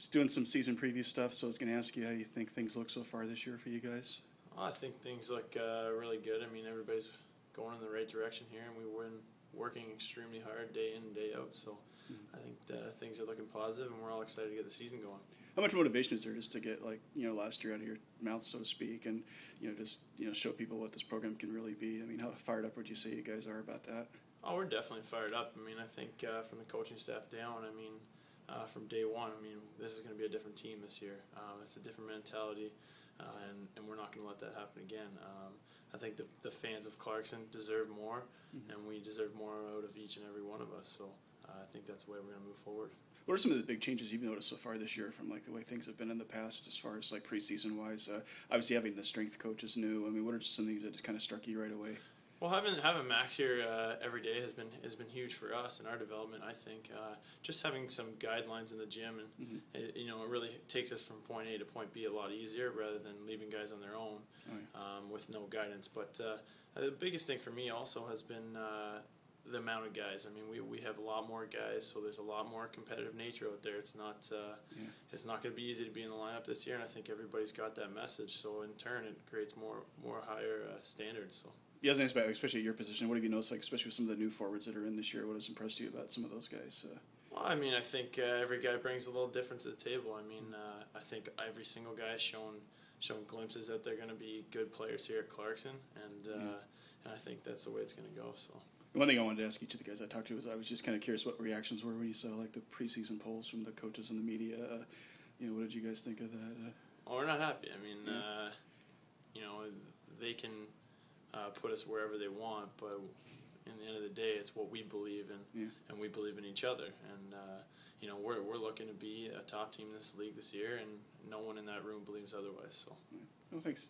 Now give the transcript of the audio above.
was doing some season preview stuff, so I was going to ask you how do you think things look so far this year for you guys? Well, I think things look uh, really good. I mean, everybody's going in the right direction here, and we've been working extremely hard day in and day out. So I think uh, things are looking positive, and we're all excited to get the season going. How much motivation is there just to get like you know last year out of your mouth, so to speak, and you know just you know show people what this program can really be? I mean, how fired up would you say you guys are about that? Oh, we're definitely fired up. I mean, I think uh, from the coaching staff down, I mean, uh, from day one, I mean, this is going to be a different team this year. Um, it's a different mentality, uh, and, and we're not going to let that happen again. Um, I think the, the fans of Clarkson deserve more, Mm-hmm. and we deserve more out of each and every one of us. So uh, I think that's the way we're going to move forward. What are some of the big changes you've noticed so far this year from like the way things have been in the past, as far as like preseason wise? Uh, obviously, having the strength coach is new. I mean, what are some things that just kind of struck you right away? Well, having having Max here uh, every day has been has been huge for us in our development. I think uh, just having some guidelines in the gym and it, you know it really takes us from point A to point B a lot easier rather than leaving guys on their own Oh, yeah. um, with no guidance. But uh, the biggest thing for me also has been uh, the amount of guys. I mean, we, we have a lot more guys, so there's a lot more competitive nature out there. It's not uh, Yeah. it's not going to be easy to be in the lineup this year, and I think everybody's got that message. So in turn, it creates more more higher uh, standards. So. Yeah, I was gonna ask about, especially at your position. What have you noticed, like especially with some of the new forwards that are in this year? What has impressed you about some of those guys? Uh, Well, I mean, I think uh, every guy brings a little different to the table. I mean, uh, I think every single guy has shown shown glimpses that they're going to be good players here at Clarkson, and uh, Yeah. and I think that's the way it's going to go. So. one thing I wanted to ask each of the guys I talked to was I was just kind of curious what reactions were when you saw like the preseason polls from the coaches and the media. Uh, you know, what did you guys think of that? Uh, Well, we're not happy. I mean, Yeah. uh, you know, they can uh, put us wherever they want, but in the end of the day, it's what we believe in, Yeah. and we believe in each other. And uh, you know, we're we're looking to be a top team in this league this year, and no one in that room believes otherwise. So. well, thanks.